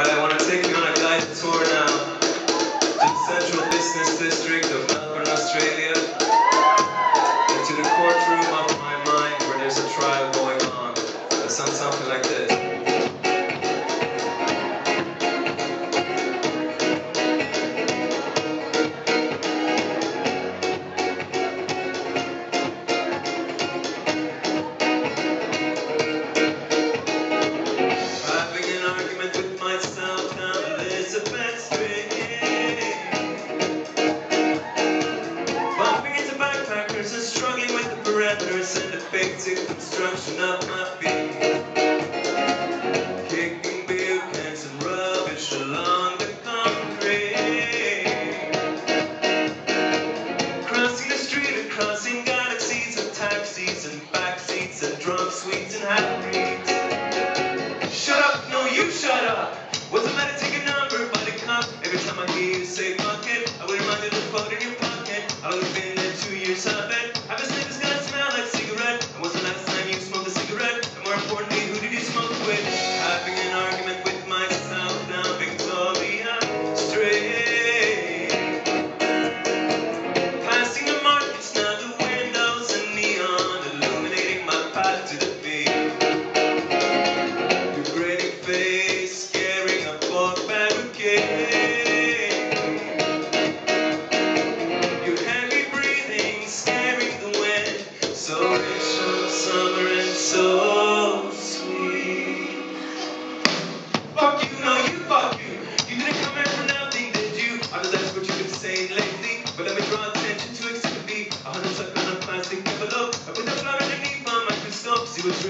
Alright, I want to take you on a guided tour now to the Central Business District of Melbourne, Australia. factors are struggling with the parameters and the basic construction of my feet, Kicking beer cans and rubbish along the concrete. Crossing the street and crossing galaxies and taxis and back seats and drunk sweets and half breeds. Shut up, no, you shut up. Was a medicine. He was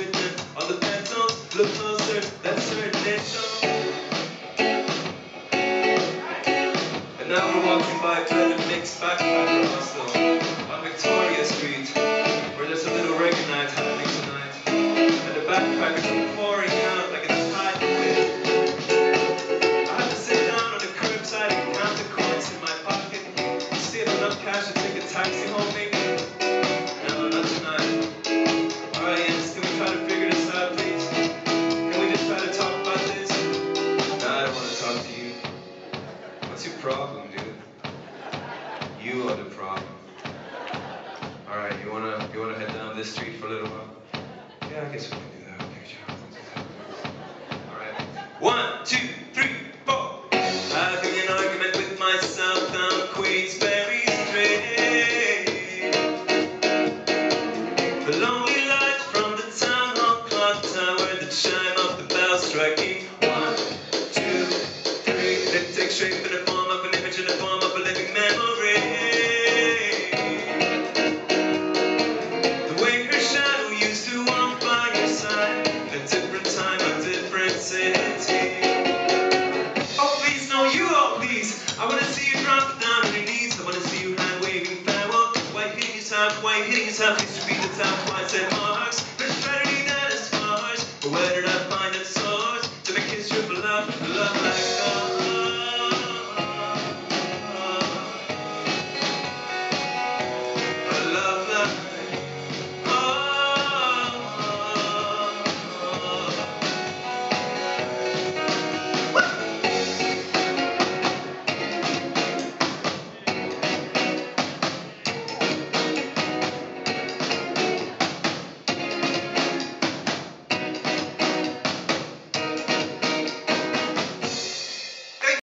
problem, dude. You are the problem. All right, you wanna you wanna head down this street for a little while? Yeah, I guess we can do that. Okay, sure. All right. One, two, three, four. Having an argument with myself down Queensberry Street. The lonely light from the town hall clock tower, the chime of the bell striking. One, two, three. Let's shape in a in the form of a living memory. The way her shadow used to walk by your side, a different time, a different city. Oh, please, you, oh, please. I want to see you drop down your knees. I want to see you hand waving farewell. Why hitting yourself? Hitting? Used to be the time, why I said,